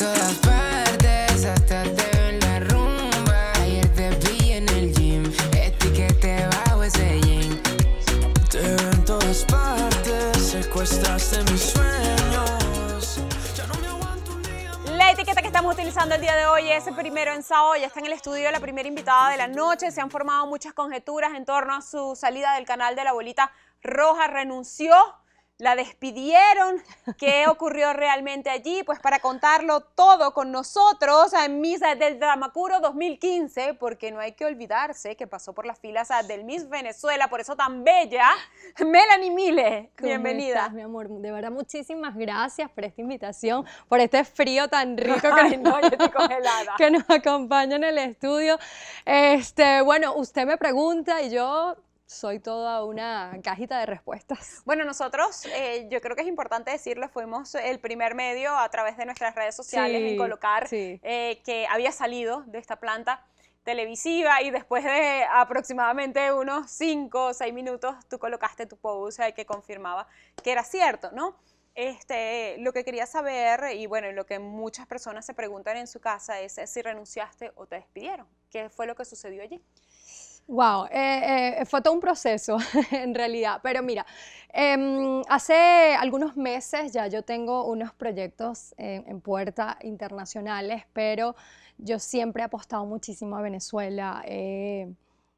todas partes, hasta te veo en la rumba. Ayer te vi en el gym, etiquete bajo ese jean. Te veo en todas partes, secuestraste mis sueños. Ya no me aguanto un día más. La etiqueta que estamos utilizando el día de hoy es primero en Sao, ya está en el estudio la primera invitada de la noche. Se han formado muchas conjeturas en torno a su salida del canal de la bolita roja. Renunció, la despidieron. ¿Qué ocurrió realmente allí? Pues para contarlo todo con nosotros en Misa del Dramacuro 2015, porque no hay que olvidarse que pasó por las filas del Miss Venezuela, por eso tan bella, Melanie Mile. ¿Cómo Bienvenida. estás, mi amor? De verdad, muchísimas gracias por esta invitación, por este frío tan rico que, no, que nos acompaña en el estudio. Este, bueno, usted me pregunta y yo soy toda una cajita de respuestas. Bueno, nosotros, eh, yo creo que es importante decirlo, fuimos el primer medio a través de nuestras redes sociales en Sí, colocar sí. eh, que había salido de esta planta televisiva y después de aproximadamente unos 5 o 6 minutos tú colocaste tu post que confirmaba que era cierto, ¿no? Este, lo que quería saber y bueno, lo que muchas personas se preguntan en su casa es si renunciaste o te despidieron. ¿Qué fue lo que sucedió allí? Wow, eh, eh, fue todo un proceso en realidad, pero mira, em, hace algunos meses ya yo tengo unos proyectos en, puerta internacionales, pero yo siempre he apostado muchísimo a Venezuela, eh,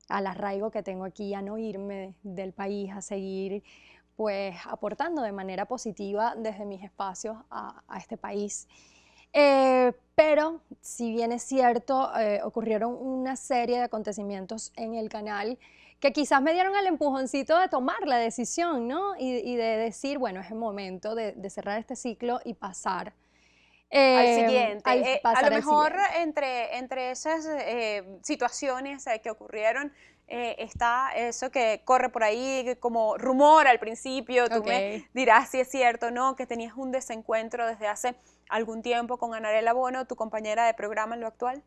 al arraigo que tengo aquí, a no irme del país, a seguir pues aportando de manera positiva desde mis espacios a este país. Eh, pero si bien es cierto, eh, ocurrieron una serie de acontecimientos en el canal que quizás me dieron el empujoncito de tomar la decisión, ¿no? Y, y de decir, bueno, es el momento de, de cerrar este ciclo y pasar. al eh, siguiente. al a lo mejor entre, entre esas situaciones que ocurrieron eh, está eso que corre por ahí como rumor al principio. Tú me dirás si es cierto o no, que tenías un desencuentro desde hace algún tiempo con Anarela Bono, tu compañera de programa en lo actual.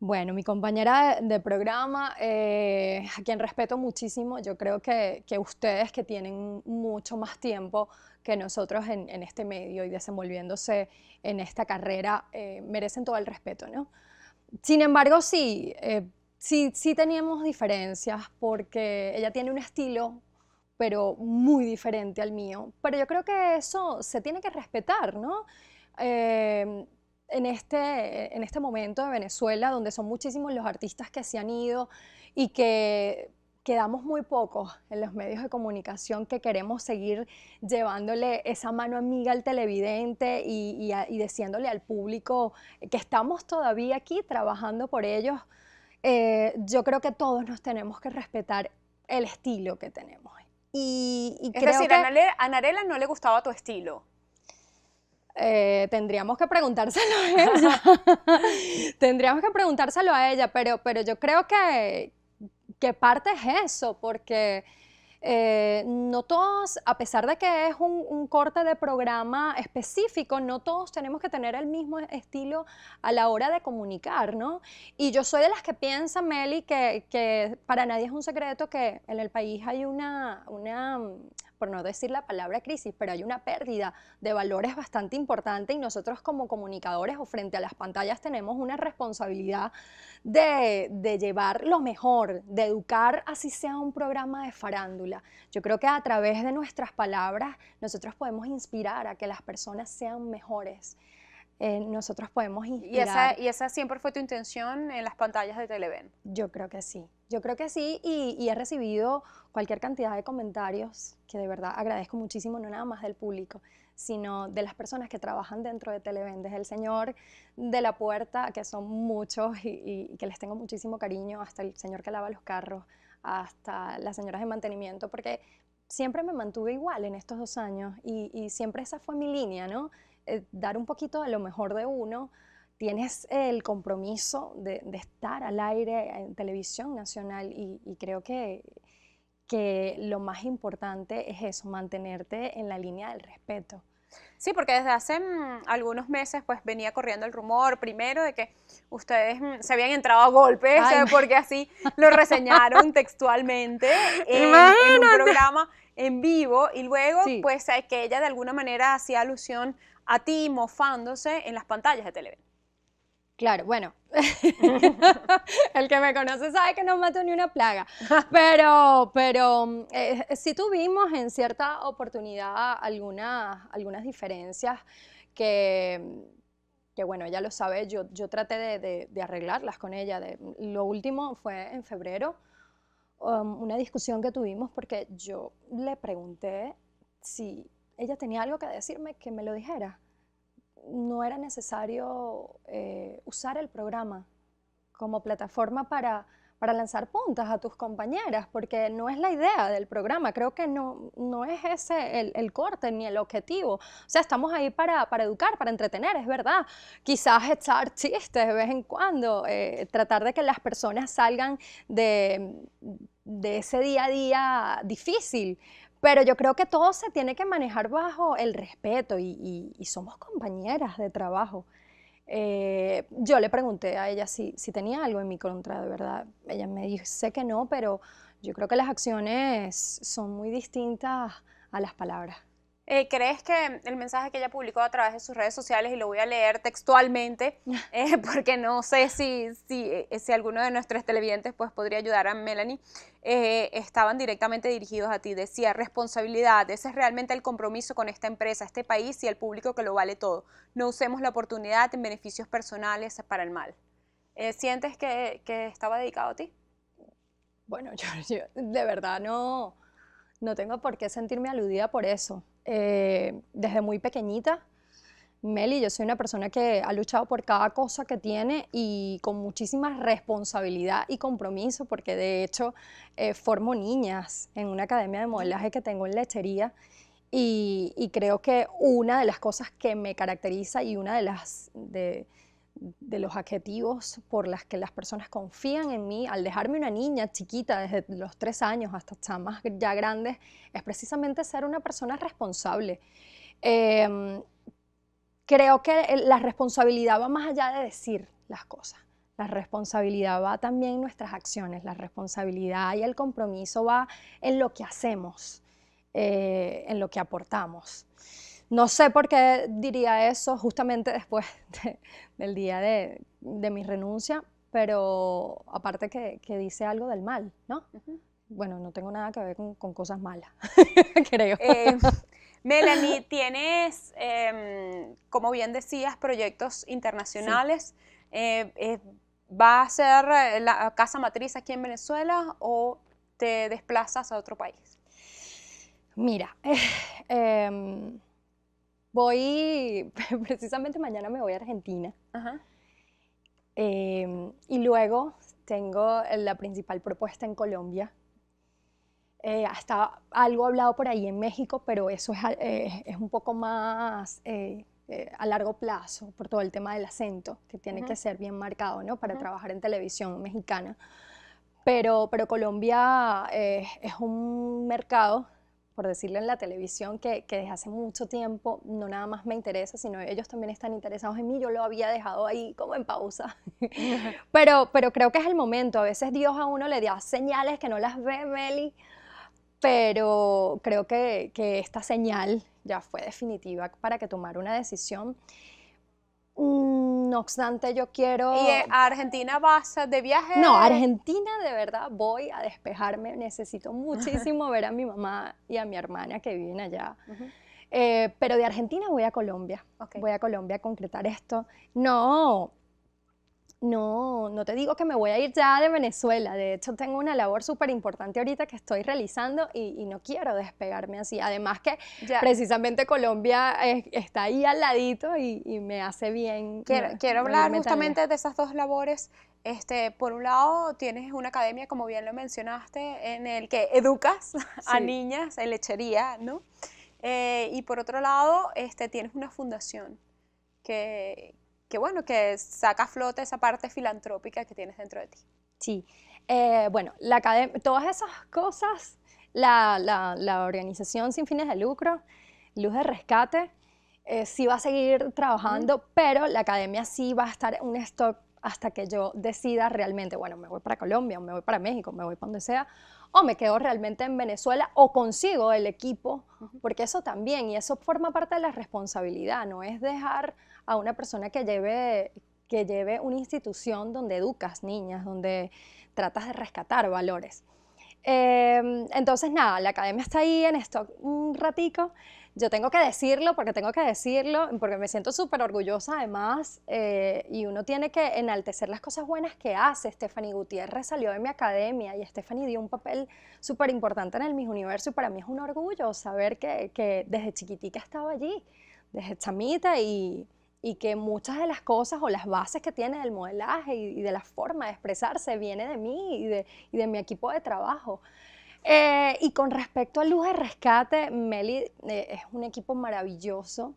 Bueno, mi compañera de, de programa, eh, a quien respeto muchísimo, yo creo que, que ustedes que tienen mucho más tiempo que nosotros en, en este medio y desenvolviéndose en esta carrera, eh, merecen todo el respeto, ¿no? Sin embargo, sí, eh, sí, sí teníamos diferencias porque ella tiene un estilo, pero muy diferente al mío. Pero yo creo que eso se tiene que respetar, ¿no? Eh, en este, en este momento de Venezuela, donde son muchísimos los artistas que se han ido y que quedamos muy pocos en los medios de comunicación que queremos seguir llevándole esa mano amiga al televidente y, diciéndole al público que estamos todavía aquí trabajando por ellos. Eh, yo creo que todos nos tenemos que respetar el estilo que tenemos. Y, y Es creo decir, que, a Anarela, a Anarela no le gustaba tu estilo. eh, tendríamos que preguntárselo a ella. tendríamos que preguntárselo a ella, pero, pero yo creo que, que parte es eso, porque eh, no todos, a pesar de que es un, corte de programa específico, no todos tenemos que tener el mismo estilo a la hora de comunicar, ¿no? Y yo soy de las que piensa, Meli, que, para nadie es un secreto que en el país hay una, una, por no decir la palabra crisis, pero hay una pérdida de valores bastante importante y nosotros como comunicadores o frente a las pantallas tenemos una responsabilidad de llevar lo mejor, de educar así sea un programa de farándula. Yo creo que a través de nuestras palabras nosotros podemos inspirar a que las personas sean mejores. Eh, nosotros podemos Y inspirar. esa, y esa siempre fue tu intención en las pantallas de Televen. Yo creo que sí, yo creo que sí y, y he recibido cualquier cantidad de comentarios que de verdad agradezco muchísimo, no nada más del público, sino de las personas que trabajan dentro de Televen, desde el señor de la puerta, que son muchos y, y- y que les tengo muchísimo cariño, hasta el señor que lava los carros, hasta las señoras de mantenimiento, porque siempre me mantuve igual en estos dos años y, y siempre esa fue mi línea, ¿no? Eh, dar un poquito de lo mejor de uno tienes el compromiso de, de estar al aire en televisión nacional y, y creo que, que lo más importante es eso, mantenerte en la línea del respeto. Sí, porque desde hace mm, algunos meses pues venía corriendo el rumor primero de que ustedes mm, se habían entrado a golpes, Ay, eh, porque así lo reseñaron textualmente en, en un programa en vivo y luego Sí. pues eh, que ella de alguna manera hacía alusión a ti mofándose en las pantallas de Televen. Claro, bueno, el que me conoce sabe que no mato ni una plaga, pero, pero eh, sí tuvimos en cierta oportunidad algunas, algunas diferencias que, que, bueno, ella lo sabe, yo, yo traté de, de- de arreglarlas con ella. de- lo último fue en febrero, um, una discusión que tuvimos porque yo le pregunté si ella tenía algo que decirme, que me lo dijera no era necesario eh, usar el programa como plataforma para, para lanzar puntas a tus compañeras, porque no es la idea del programa, creo que no, no es ese el, el corte ni el objetivo. O sea, estamos ahí para, para educar, para entretener, es verdad. Quizás echar chistes de vez en cuando, eh, tratar de que las personas salgan de, de ese día a día difícil. Pero yo creo que todo se tiene que manejar bajo el respeto y, somos compañeras de trabajo. Eh, yo le pregunté a ella si, si tenía algo en mi contra, de verdad. Ella me dice que no, pero yo creo que las acciones son muy distintas a las palabras. Eh, ¿Crees que el mensaje que ella publicó a través de sus redes sociales, y lo voy a leer textualmente, eh, porque no sé si, si, eh, si alguno de nuestros televidentes pues, podría ayudar a Melanie, eh, estaban directamente dirigidos a ti? Decía, responsabilidad, ese es realmente el compromiso con esta empresa, este país y el público que lo vale todo. No usemos la oportunidad en beneficios personales para el mal. Eh, ¿Sientes que, que estaba dedicado a ti? Bueno, yo, yo de verdad no, no tengo por qué sentirme aludida por eso. Eh, desde muy pequeñita, Meli, yo soy una persona que ha luchado por cada cosa que tiene y con muchísima responsabilidad y compromiso, porque de hecho eh, formo niñas en una academia de modelaje que tengo en lechería. Y, creo que una de las cosas que me caracteriza y una de las de los adjetivos por las que las personas confían en mí al dejarme una niña chiquita desde los tres años hasta chamas ya grandes es precisamente ser una persona responsable. Em, creo que la responsabilidad va más allá de decir las cosas. La responsabilidad va también en nuestras acciones. La responsabilidad y el compromiso va en lo que hacemos, eh, en lo que aportamos. No sé por qué diría eso justamente después de- del día de, de mi renuncia, pero aparte que, que dice algo del mal, ¿no? Bueno, no tengo nada que ver con, con cosas malas, creo. Eh, Melanie, tienes, em, como bien decías, proyectos internacionales. Eh, eh, ¿Va a ser la casa matriz aquí en Venezuela o te desplazas a otro país? Mira, em, voy, precisamente mañana me voy a Argentina Ajá. em, y luego tengo la principal propuesta en Colombia. Eh, hasta algo hablado por ahí en México, pero eso es, eh, es un poco más eh, eh, a largo plazo por todo el tema del acento, que tiene que ser bien marcado ¿no? para trabajar en televisión mexicana. Pero, pero Colombia es un mercado, por decirlo en la televisión, que, que desde hace mucho tiempo no nada más me interesa, sino ellos también están interesados en mí. Yo lo había dejado ahí como en pausa. pero, pero creo que es el momento. A veces Dios a uno le da señales que no las ve, Meli, pero creo que, que esta señal ya fue definitiva para que tomara una decisión. No obstante, yo quiero... ¿Y eh, a Argentina vas de viaje? No, Argentina de verdad voy a despejarme. Necesito muchísimo ver a mi mamá y a mi hermana que viven allá. Eh, pero de Argentina voy a Colombia. Voy a Colombia a concretar esto. No, no, no te digo que me voy a ir ya de Venezuela. De hecho, tengo una labor súper importante ahorita que estoy realizando y, y no quiero despegarme así. Además que Ya. precisamente Colombia es- está ahí al ladito y, y me hace bien. Quiero, no- quiero no hablar justamente de esas dos labores. Este, por un lado, tienes una academia, como bien lo mencionaste, en el que educas a niñas en lechería, ¿no? Eh, y por otro lado, este, tienes una fundación que, que, bueno, que saca a flote esa parte filantrópica que tienes dentro de ti. Sí, eh, bueno, la academia, todas esas cosas, la, la- la organización sin fines de lucro, Luz de Rescate, eh, sí va a seguir trabajando, pero la academia sí va a estar en un stock hasta que yo decida realmente, bueno, me voy para Colombia, o me voy para México, me voy para donde sea, o me quedo realmente en Venezuela o consigo el equipo, porque eso también, y eso forma parte de la responsabilidad, no es dejar a una persona que lleve, que lleve una institución donde educas niñas, donde tratas de rescatar valores. Em, entonces, nada, la academia está ahí en esto un ratico. Yo tengo que decirlo porque tengo que decirlo, porque me siento súper orgullosa además, eh, y uno tiene que enaltecer las cosas buenas que hace. Stephanie Gutiérrez salió de mi academia y Stephanie dio un papel súper importante en el Miss Universo y para mí es un orgullo saber que, que desde chiquitica estaba allí, desde chamita y, y que muchas de las cosas o las bases que tiene del modelaje y, de la forma de expresarse viene de mí y de, y de mi equipo de trabajo. Eh, y con respecto a Luz de Rescate, Meli eh, es un equipo maravilloso.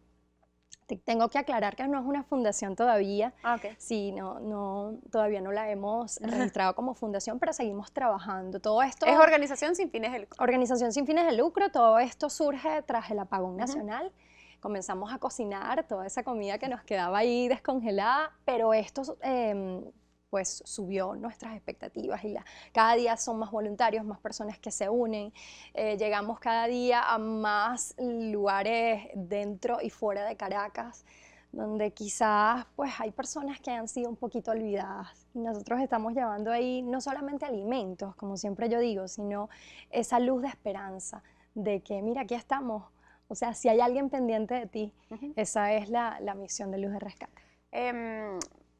tengo que aclarar que no es una fundación todavía. Ah, ok. Sí, no, no, todavía no la hemos registrado como fundación, pero seguimos trabajando. Todo esto Es organización sin fines de lucro. organización sin fines de lucro, todo esto surge tras el apagón nacional. Comenzamos a cocinar toda esa comida que nos quedaba ahí descongelada, pero esto em, pues subió nuestras expectativas y la, cada día son más voluntarios, más personas que se unen. Eh, llegamos cada día a más lugares dentro y fuera de Caracas donde quizás pues hay personas que han sido un poquito olvidadas y nosotros estamos llevando ahí no solamente alimentos, como siempre yo digo, sino esa luz de esperanza de que mira, aquí estamos, o sea, si hay alguien pendiente de ti, esa es la, la, misión de Luz de Rescate. Eh,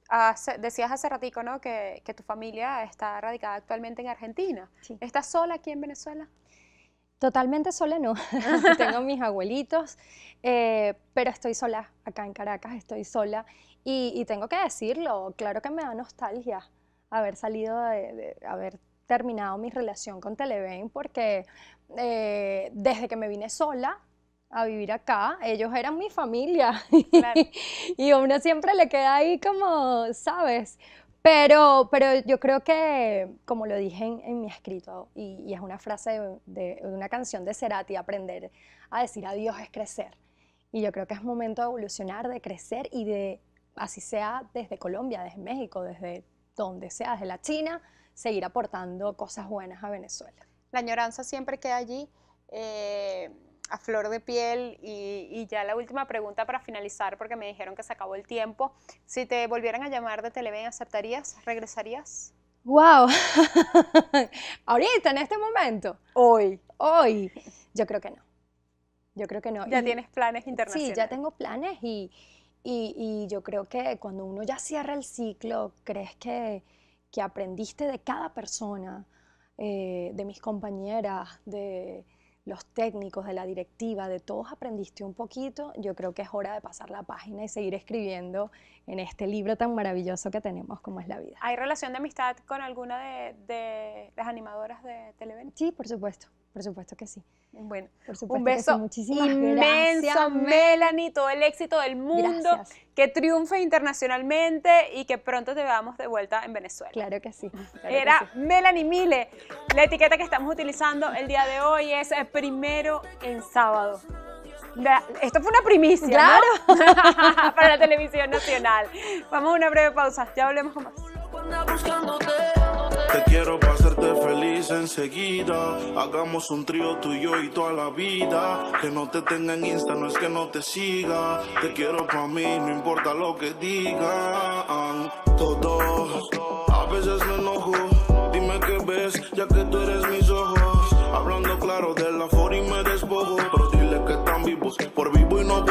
hace, decías hace ratico, ¿no? Que, que, tu familia está radicada actualmente en Argentina. Sí. ¿Estás sola aquí en Venezuela? Totalmente sola no. Tengo mis abuelitos, eh, pero estoy sola acá en Caracas, estoy sola. Y, y, tengo que decirlo, claro que me da nostalgia haber salido de, de haber terminado mi relación con Televen porque eh, desde que me vine sola a vivir acá, ellos eran mi familia. Claro. y a uno siempre le queda ahí como, ¿sabes? Pero, pero yo creo que, como lo dije en, en mi escrito, y, y, es una frase de, de, de una canción de Cerati, aprender a decir adiós es crecer. Y yo creo que es momento de evolucionar, de crecer y de, así sea desde Colombia, desde México, desde donde sea, desde la China, seguir aportando cosas buenas a Venezuela. La añoranza siempre queda allí. Eh, a flor de piel y, y, ya la última pregunta para finalizar porque me dijeron que se acabó el tiempo. Si te volvieran a llamar de Televen, ¿aceptarías? ¿Regresarías? ¡Wow! Ahorita, en este momento. Hoy. Hoy. Yo creo que no. Yo creo que no. Ya y, tienes planes internacionales. Sí, ya tengo planes y, y, y, yo creo que cuando uno ya cierra el ciclo, crees que, que aprendiste de cada persona, eh, de mis compañeras, de los técnicos, de la directiva, de todos aprendiste un poquito, yo creo que es hora de pasar la página y seguir escribiendo en este libro tan maravilloso que tenemos como es la vida. ¿Hay relación de amistad con alguna de, de las animadoras de Televen? Sí, por supuesto, por supuesto que sí. Bueno, un beso sí. inmenso, gracias. Melanie, todo el éxito del mundo, Gracias. que triunfe internacionalmente y que pronto te veamos de vuelta en Venezuela. Claro que sí. Claro Era que sí. Melanie Mile. La etiqueta que estamos utilizando el día de hoy es eh, primero en sábado. Esto fue una primicia, Claro. ¿no? Para la televisión nacional. Vamos a una breve pausa, ya volvemos con más. Te quiero para hacerte feliz enseguida. Hagamos un trío tú y yo y toda la vida. Que no te tenga en Insta, no es que no te siga. Te quiero para mí, no importa lo que digan. Todos, a veces me enojo